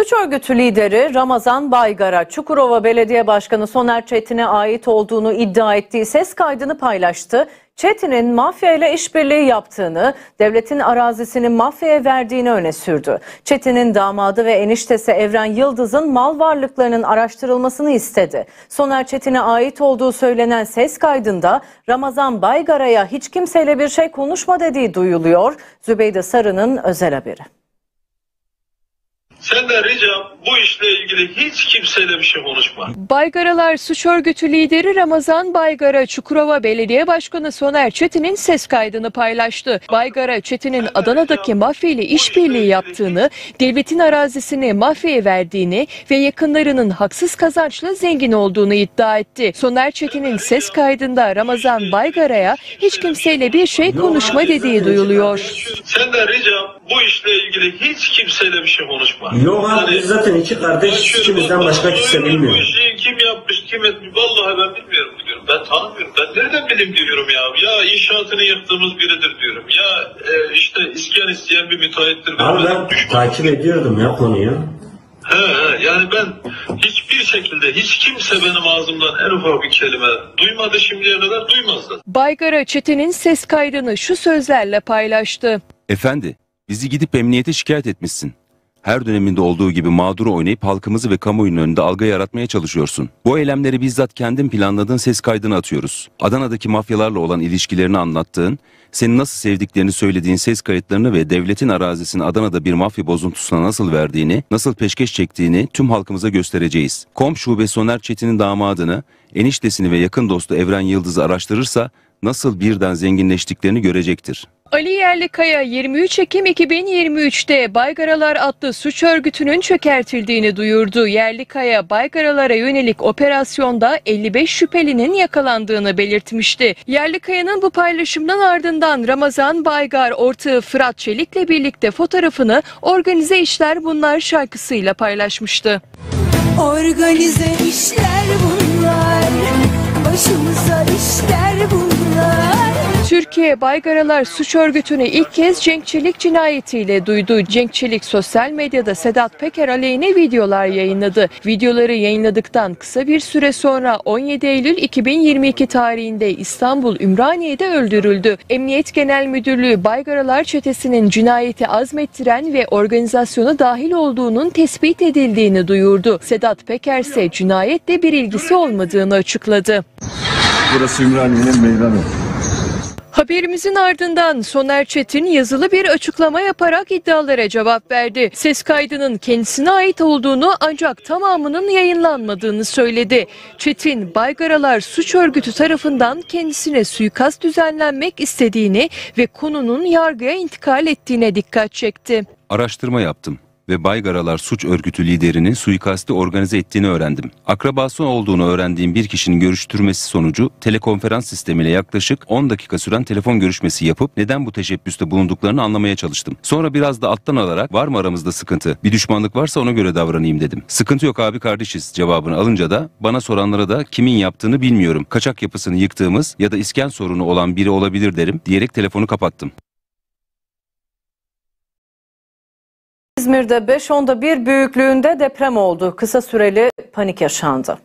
Suç örgütü lideri Ramazan Baygara, Çukurova Belediye Başkanı Soner Çetin'e ait olduğunu iddia ettiği ses kaydını paylaştı. Çetin'in mafya ile işbirliği yaptığını, devletin arazisini mafyaya verdiğini öne sürdü. Çetin'in damadı ve eniştesi Evren Yıldız'ın mal varlıklarının araştırılmasını istedi. Soner Çetin'e ait olduğu söylenen ses kaydında Ramazan Baygara'ya hiç kimseyle bir şey konuşma dediği duyuluyor. Zübeyde Sarı'nın özel haberi. Senden ricam bu işle ilgili hiç kimseyle bir şey konuşma. Baygaralar suç örgütü lideri Ramazan Baygara Çukurova Belediye Başkanı Soner Çetin'in ses kaydını paylaştı. Baygara Çetin'in Adana'daki mafya ile işbirliği yaptığını, devletin arazisini mafyaya verdiğini ve yakınlarının haksız kazançla zengin olduğunu iddia etti. Soner Çetin'in ses kaydında Ramazan Baygara'ya hiç kimseyle bir şey konuşma dediği duyuluyor. Senden ricam bu işle ilgili hiç kimseyle bir şey konuşma. Yok abi biz zaten iki kardeş ikimizden başka kimse Bu bilmiyor. işi kim yapmış kim etmiş vallahi ben bilmiyorum diyorum. Ben tanımıyorum. Ben nereden bileyim diyorum ya. Ya inşaatını yaptığımız biridir diyorum. Ya e, işte iskan isteyen bir müteahhittir. Abi benim ben düşmanım. takip ediyordum ya konuyu. He, he, yani ben hiçbir şekilde hiç kimse benim ağzımdan en ufak bir kelime duymadı şimdiye kadar duymaz da. Baygara Çetin'in ses kaydını şu sözlerle paylaştı. Efendi, bizi gidip emniyete şikayet etmişsin. Her döneminde olduğu gibi mağduru oynayıp halkımızı ve kamuoyunun önünde algı yaratmaya çalışıyorsun. Bu eylemleri bizzat kendin planladığın ses kaydını atıyoruz. Adana'daki mafyalarla olan ilişkilerini anlattığın, seni nasıl sevdiklerini söylediğin ses kayıtlarını ve devletin arazisini Adana'da bir mafya bozuntusuna nasıl verdiğini, nasıl peşkeş çektiğini tüm halkımıza göstereceğiz. Kom Şube Soner Çetin'in damadını, eniştesini ve yakın dostu Evren Yıldız'ı araştırırsa nasıl birden zenginleştiklerini görecektir. Ali Yerlikaya 23 Ekim 2023'te Baygaralar adlı suç örgütünün çökertildiğini duyurdu. Yerlikaya Baygaralara yönelik operasyonda 55 şüphelinin yakalandığını belirtmişti. Yerlikaya'nın bu paylaşımdan ardından Ramazan Baygar ortağı Fırat Çelik'le birlikte fotoğrafını Organize İşler Bunlar şarkısıyla paylaşmıştı. Organize işler bunlar Başımıza işler bunlar Türkiye Baygaralar suç örgütünü ilk kez Cenk cinayetiyle duydu. Cenk sosyal medyada Sedat Peker aleyhine videolar yayınladı. Videoları yayınladıktan kısa bir süre sonra 17 Eylül 2022 tarihinde İstanbul Ümraniye'de öldürüldü. Emniyet Genel Müdürlüğü Baygaralar çetesinin cinayeti azmettiren ve organizasyona dahil olduğunun tespit edildiğini duyurdu. Sedat Peker ise cinayetle bir ilgisi olmadığını açıkladı. Burası Ümraniye'nin meydanı. Haberimizin ardından Soner Çetin yazılı bir açıklama yaparak iddialara cevap verdi. Ses kaydının kendisine ait olduğunu ancak tamamının yayınlanmadığını söyledi. Çetin, Baygaralar suç örgütü tarafından kendisine suikast düzenlenmek istediğini ve konunun yargıya intikal ettiğine dikkat çekti. Araştırma yaptım ve Baygaralar suç örgütü liderinin suikasti organize ettiğini öğrendim. Akrabası olduğunu öğrendiğim bir kişinin görüştürmesi sonucu telekonferans sistemiyle yaklaşık 10 dakika süren telefon görüşmesi yapıp neden bu teşebbüste bulunduklarını anlamaya çalıştım. Sonra biraz da alttan alarak var mı aramızda sıkıntı? Bir düşmanlık varsa ona göre davranayım dedim. Sıkıntı yok abi kardeşiz cevabını alınca da bana soranlara da kimin yaptığını bilmiyorum. Kaçak yapısını yıktığımız ya da iskan sorunu olan biri olabilir derim diyerek telefonu kapattım. İzmir'de 5.1 büyüklüğünde deprem oldu. Kısa süreli panik yaşandı.